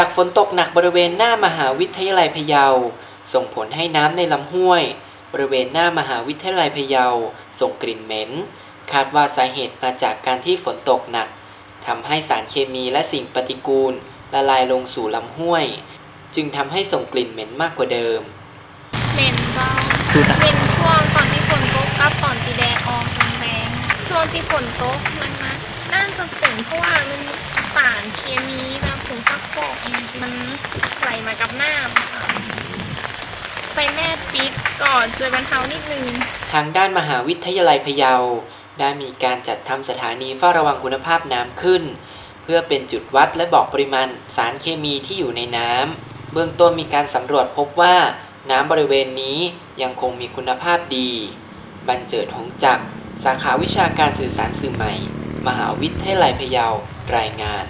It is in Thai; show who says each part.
Speaker 1: จากฝนตกหนักบริเวณหน้ามหาวิทยาลัยพะเยา ส่งผลให้น้ำในลำห้วย บริเวณหน้ามหาวิทยาลัยพะเยา ส่งกลิ่นเหม็น คาดว่าสาเหตุมาจากการที่ฝนตกหนักทำให้สารเคมีและสิ่งปฏิกูล ละลายลงสู่ลำห้วย จึงทำให้ส่งกลิ่นเหม็นมากกว่าเดิม
Speaker 2: เหม็นเจ้า
Speaker 3: คือ
Speaker 2: เป็นช่วงตอนที่ฝนตกกับตอนที่แดดออกแรงๆช่วงที่ฝนตกมันนะน่าจ มันไหลมากับน้ำไฟแม่ปิดก่อนช่วยบรรเทานิดนึง
Speaker 1: ทางด้านมหาวิทยาลัยพะเยา ได้มีการจัดทำสถานีเฝ้าระวังคุณภาพน้ำขึ้น เพื่อเป็นจุดวัดและบอกปริมาณสารเคมีที่อยู่ในน้ำเบื้องต้นมีการสำรวจพบว่า น้ำบริเวณนี้ยังคงมีคุณภาพดี บรรเจิดหงจัก สาขาวิชาการสื่อสารสื่อใหม่ มหาวิทยาลัยพะเยารายงาน